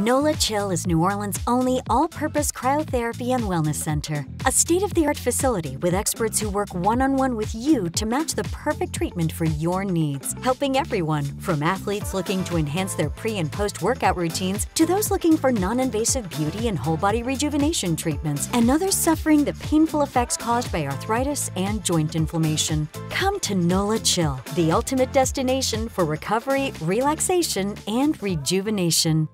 NOLA Chill is New Orleans' only all purpose cryotherapy and wellness center, a state of the art facility with experts who work one on one with you to match the perfect treatment for your needs, helping everyone from athletes looking to enhance their pre and post workout routines to those looking for non invasive beauty and whole body rejuvenation treatments, and others suffering the painful effects caused by arthritis and joint inflammation. Come to NOLA Chill, the ultimate destination for recovery, relaxation, and rejuvenation.